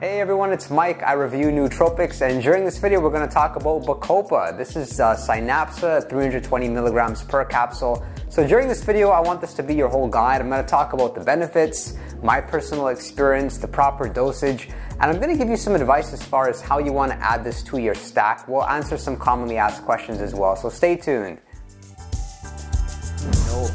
Hey everyone, it's Mike. I review nootropics, and during this video, we're going to talk about Bacopa. This is uh, Synapsa, 320 milligrams per capsule. So during this video, I want this to be your whole guide. I'm going to talk about the benefits, my personal experience, the proper dosage, and I'm going to give you some advice as far as how you want to add this to your stack. We'll answer some commonly asked questions as well. So stay tuned. No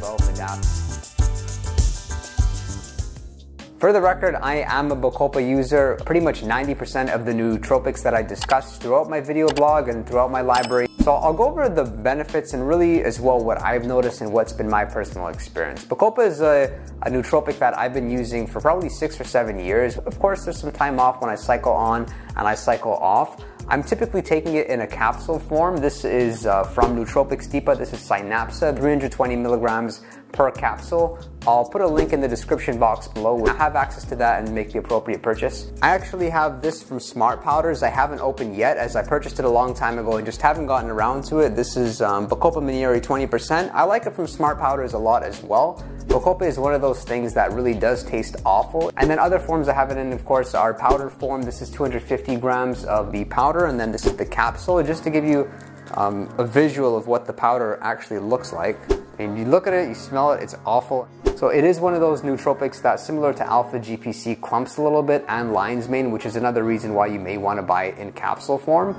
for the record, I am a Bacopa user. Pretty much 90% of the nootropics that I discuss throughout my video blog and throughout my library. So I'll go over the benefits and really as well what I've noticed and what's been my personal experience. Bacopa is a, a nootropic that I've been using for probably six or seven years. Of course, there's some time off when I cycle on and I cycle off. I'm typically taking it in a capsule form. This is uh, from Nootropics Depot. This is Synapsa, 320 milligrams per capsule. I'll put a link in the description box below. I have access to that and make the appropriate purchase. I actually have this from Smart Powders. I haven't opened yet as I purchased it a long time ago and just haven't gotten around to it. This is um, Bacopa Monnieri 20%. I like it from Smart Powders a lot as well. Bacopa is one of those things that really does taste awful. And then other forms I have it in, of course, are powder form. This is 250 grams of the powder, and then this is the capsule, just to give you um, a visual of what the powder actually looks like. And you look at it, you smell it, it's awful. So it is one of those nootropics that, similar to alpha GPC, clumps a little bit, and lion's mane, which is another reason why you may want to buy it in capsule form.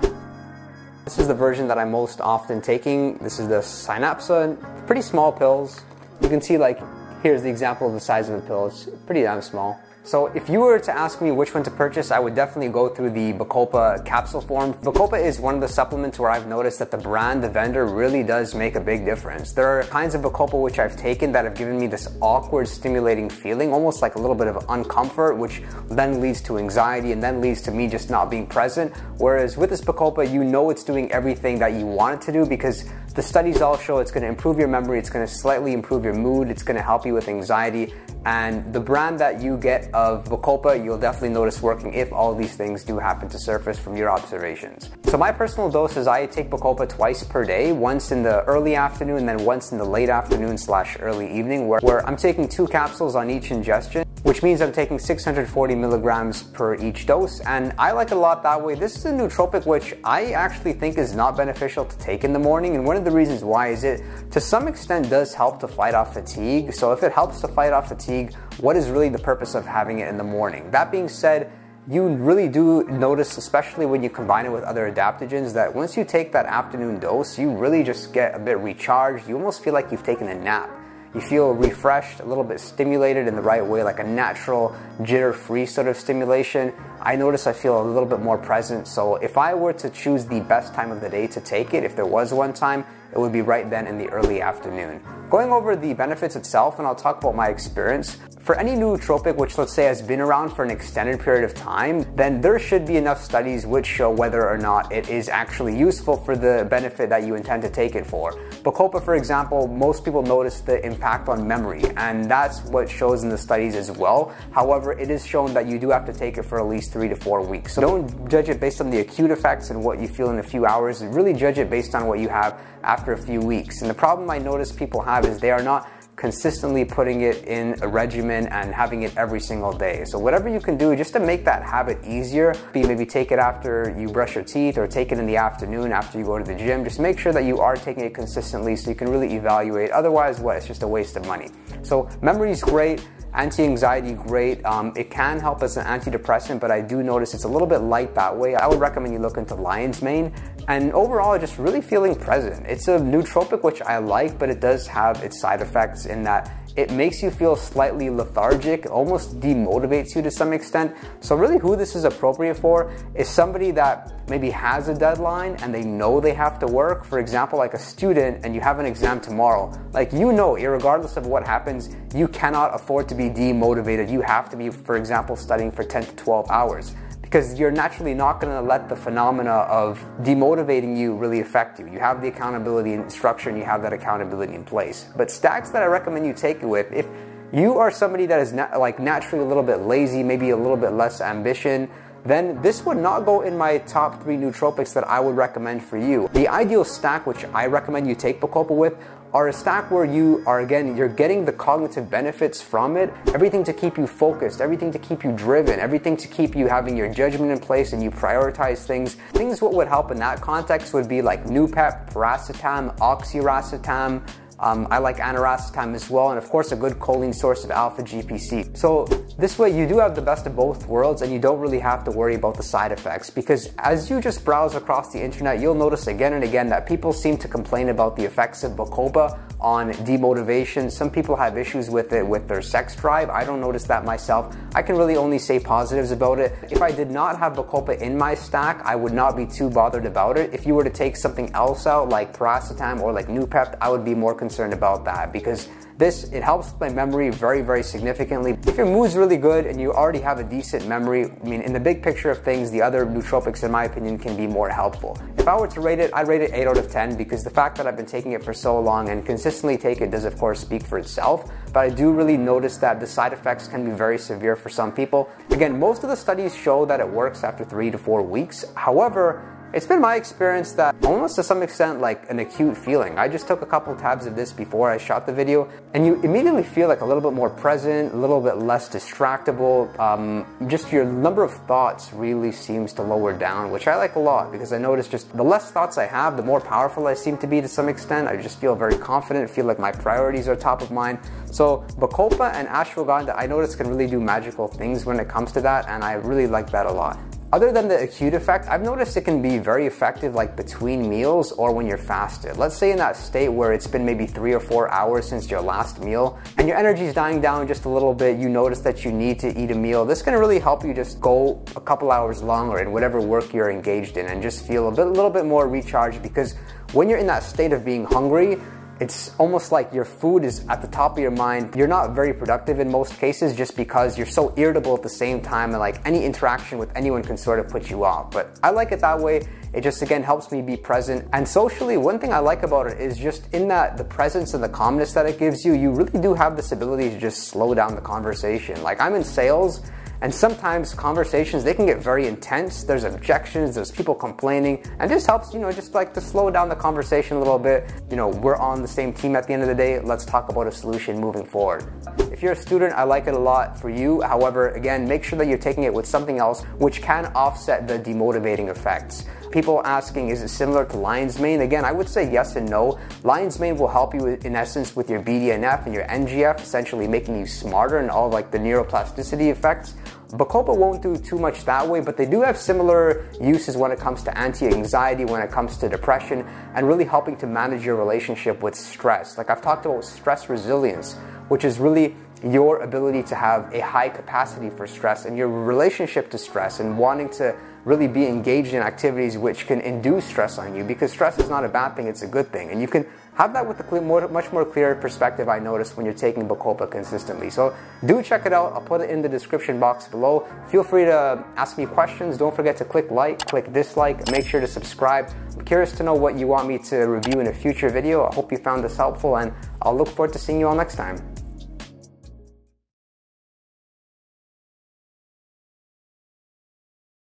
This is the version that I'm most often taking. This is the Synapsa, pretty small pills. You can see like Here's the example of the size of a pill. It's pretty damn small. So if you were to ask me which one to purchase, I would definitely go through the Bacopa capsule form. Bacopa is one of the supplements where I've noticed that the brand, the vendor really does make a big difference. There are kinds of Bacopa which I've taken that have given me this awkward stimulating feeling, almost like a little bit of uncomfort, which then leads to anxiety and then leads to me just not being present. Whereas with this Bacopa, you know it's doing everything that you want it to do because the studies all show it's going to improve your memory, it's going to slightly improve your mood, it's going to help you with anxiety, and the brand that you get of Bacopa, you'll definitely notice working if all these things do happen to surface from your observations. So my personal dose is I take Bacopa twice per day, once in the early afternoon and then once in the late afternoon slash early evening, where, where I'm taking two capsules on each ingestion which means I'm taking 640 milligrams per each dose. And I like it a lot that way. This is a nootropic which I actually think is not beneficial to take in the morning. And one of the reasons why is it to some extent does help to fight off fatigue. So if it helps to fight off fatigue, what is really the purpose of having it in the morning? That being said, you really do notice, especially when you combine it with other adaptogens, that once you take that afternoon dose, you really just get a bit recharged. You almost feel like you've taken a nap. You feel refreshed, a little bit stimulated in the right way, like a natural jitter-free sort of stimulation. I notice I feel a little bit more present. So if I were to choose the best time of the day to take it, if there was one time, it would be right then in the early afternoon. Going over the benefits itself, and I'll talk about my experience. For any nootropic, which let's say has been around for an extended period of time, then there should be enough studies which show whether or not it is actually useful for the benefit that you intend to take it for. Bacopa, for example, most people notice the impact on memory, and that's what shows in the studies as well. However, it is shown that you do have to take it for at least three to four weeks. So don't judge it based on the acute effects and what you feel in a few hours. Really judge it based on what you have after a few weeks. And the problem I notice people have is they are not consistently putting it in a regimen and having it every single day. So whatever you can do just to make that habit easier, be maybe take it after you brush your teeth or take it in the afternoon after you go to the gym. Just make sure that you are taking it consistently so you can really evaluate. Otherwise, what? It's just a waste of money. So memory is great. Anti-anxiety, great. Um, it can help as an antidepressant, but I do notice it's a little bit light that way. I would recommend you look into lion's mane. And overall, just really feeling present. It's a nootropic, which I like, but it does have its side effects in that it makes you feel slightly lethargic, almost demotivates you to some extent. So really who this is appropriate for is somebody that maybe has a deadline and they know they have to work. For example, like a student and you have an exam tomorrow. Like you know, regardless of what happens, you cannot afford to be demotivated. You have to be, for example, studying for 10 to 12 hours because you're naturally not going to let the phenomena of demotivating you really affect you. You have the accountability and structure and you have that accountability in place. But stacks that I recommend you take it with, if you are somebody that is na- like naturally a little bit lazy, maybe a little bit less ambition, then this would not go in my top three nootropics that I would recommend for you. The ideal stack, which I recommend you take Bacopa with, are a stack where you are again, you're getting the cognitive benefits from it, everything to keep you focused, everything to keep you driven, everything to keep you having your judgment in place and you prioritize things. Things what would help in that context would be like Noopept, Piracetam, Oxiracetam, um, I like aniracetam as well, and of course a good choline source of alpha GPC. So this way you do have the best of both worlds and you don't really have to worry about the side effects because as you just browse across the internet, you'll notice again and again that people seem to complain about the effects of Bacopa on demotivation. Some people have issues with it with their sex drive. I don't notice that myself. I can really only say positives about it. If I did not have Bacopa in my stack, I would not be too bothered about it. If you were to take something else out like Piracetam or like Noopept, I would be more concerned about that because this, it helps my memory very, very significantly. If your mood's really good and you already have a decent memory, I mean, in the big picture of things, the other nootropics, in my opinion, can be more helpful. If I were to rate it, I'd rate it 8 out of 10 because the fact that I've been taking it for so long and consistently take it does, of course, speak for itself. But I do really notice that the side effects can be very severe for some people. Again, most of the studies show that it works after three to four weeks. However, it's been my experience that almost to some extent like an acute feeling. I just took a couple tabs of this before I shot the video and you immediately feel like a little bit more present, a little bit less distractible. Um, just your number of thoughts really seems to lower down, which I like a lot because I notice just the less thoughts I have, the more powerful I seem to be to some extent. I just feel very confident, feel like my priorities are top of mind. So Bacopa and Ashwagandha, I notice can really do magical things when it comes to that and I really like that a lot. Other than the acute effect, I've noticed it can be very effective like between meals or when you're fasted. Let's say in that state where it's been maybe three or four hours since your last meal and your energy is dying down just a little bit, you notice that you need to eat a meal. This can really help you just go a couple hours longer in whatever work you're engaged in and just feel a bit, a little bit more recharged because when you're in that state of being hungry, it's almost like your food is at the top of your mind. You're not very productive in most cases just because you're so irritable at the same time and like any interaction with anyone can sort of put you off. But I like it that way. It just again helps me be present. And socially, one thing I like about it is just in that the presence and the calmness that it gives you, you really do have this ability to just slow down the conversation. Like I'm in sales and sometimes conversations, they can get very intense. There's objections, there's people complaining, and this helps, you know, just like to slow down the conversation a little bit. You know, we're on the same team at the end of the day. Let's talk about a solution moving forward. If you're a student, I like it a lot for you. However, again, make sure that you're taking it with something else which can offset the demotivating effects. People asking, is it similar to Lion's Mane? Again, I would say yes and no. Lion's Mane will help you in essence with your BDNF and your NGF, essentially making you smarter and all like the neuroplasticity effects. Bacopa won't do too much that way, but they do have similar uses when it comes to anti-anxiety, when it comes to depression, and really helping to manage your relationship with stress. Like I've talked about stress resilience, which is really your ability to have a high capacity for stress and your relationship to stress and wanting to really be engaged in activities which can induce stress on you because stress is not a bad thing, it's a good thing. And you can have that with a more, much more clear perspective, I noticed, when you're taking Bacopa consistently. So do check it out. I'll put it in the description box below. Feel free to ask me questions. Don't forget to click like, click dislike, make sure to subscribe. I'm curious to know what you want me to review in a future video. I hope you found this helpful and I'll look forward to seeing you all next time.